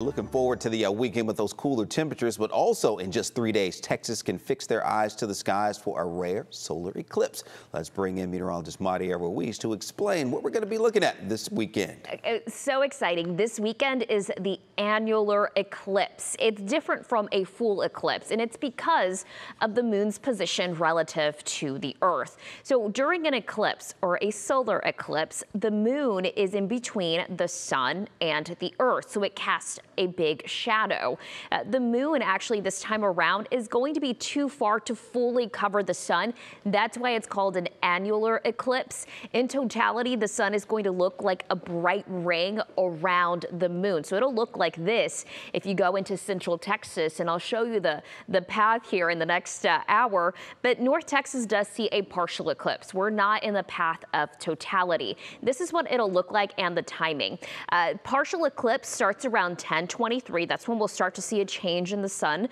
Looking forward to the uh, weekend with those cooler temperatures, but also in just three days, Texas can fix their eyes to the skies for a rare solar eclipse. Let's bring in meteorologist Mariel Ruiz to explain what we're going to be looking at this weekend. Uh, so exciting. This weekend is the annular eclipse. It's different from a full eclipse, and it's because of the moon's position relative to the Earth. So during an eclipse or a solar eclipse, the moon is in between the sun and the Earth, so it casts a big shadow. Uh, the moon actually this time around is going to be too far to fully cover the sun. That's why it's called an annular eclipse. In totality, the sun is going to look like a bright ring around the moon. So it'll look like this if you go into central Texas, and I'll show you the, the path here in the next uh, hour. But North Texas does see a partial eclipse. We're not in the path of totality. This is what it'll look like and the timing. Uh, partial eclipse starts around 10 23. That's when we'll start to see a change in the sun.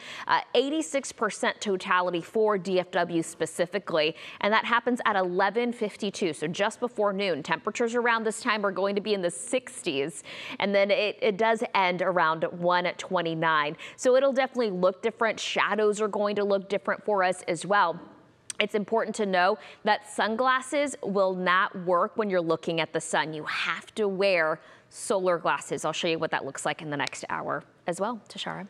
86% uh, totality for DFW specifically, and that happens at 11:52, so just before noon. Temperatures around this time are going to be in the 60s, and then it, it does end around 1:29. So it'll definitely look different. Shadows are going to look different for us as well. It's important to know that sunglasses will not work when you're looking at the sun. You have to wear solar glasses. I'll show you what that looks like in the next hour as well. Tashara.